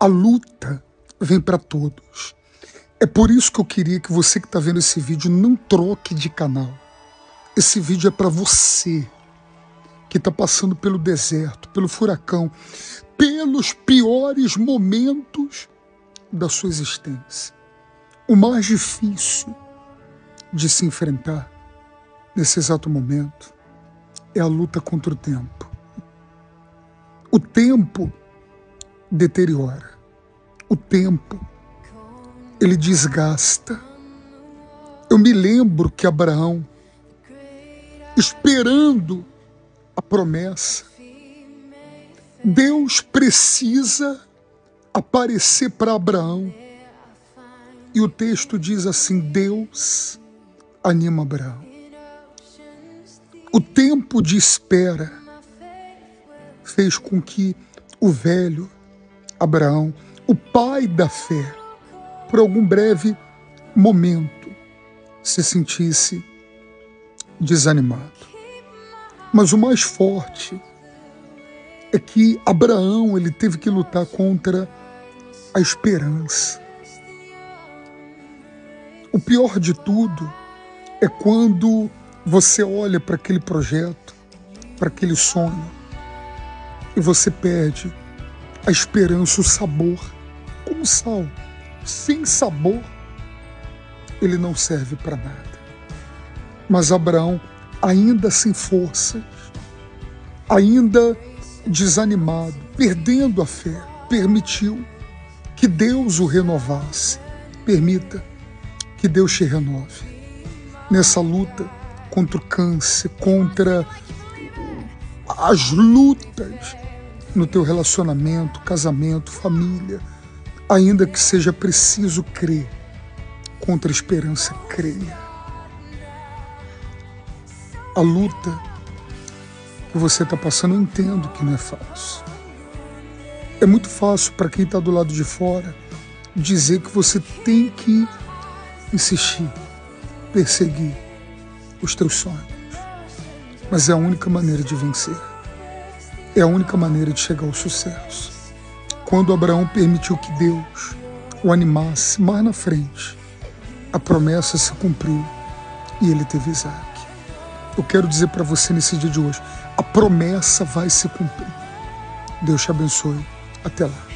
A luta vem para todos. É por isso que eu queria que você que está vendo esse vídeo não troque de canal. Esse vídeo é para você que está passando pelo deserto, pelo furacão, pelos piores momentos da sua existência. O mais difícil de se enfrentar nesse exato momento é a luta contra o tempo. O tempo deteriora. O tempo ele desgasta. Eu me lembro que Abraão, esperando a promessa, Deus precisa aparecer para Abraão. E o texto diz assim: Deus anima Abraão. O tempo de espera fez com que o velho Abraão, o pai da fé, por algum breve momento se sentisse desanimado. Mas o mais forte é que Abraão ele teve que lutar contra a esperança. O pior de tudo é quando você olha para aquele projeto, para aquele sonho, e você perde a esperança, o sabor, como sal sem sabor, ele não serve para nada. Mas Abraão, ainda sem forças, ainda desanimado, perdendo a fé, permitiu que Deus o renovasse. Permita que Deus te renove nessa luta contra o câncer, contra as lutas no teu relacionamento, casamento, família ainda que seja preciso crer, contra a esperança, creia. A luta que você está passando, eu entendo que não é fácil. É muito fácil para quem está do lado de fora dizer que você tem que insistir, perseguir os teus sonhos. Mas é a única maneira de vencer. É a única maneira de chegar ao sucesso quando Abraão permitiu que Deus o animasse mais na frente, a promessa se cumpriu e ele teve Isaac. Eu quero dizer para você nesse dia de hoje: a promessa vai se cumprir. Deus te abençoe. Até lá.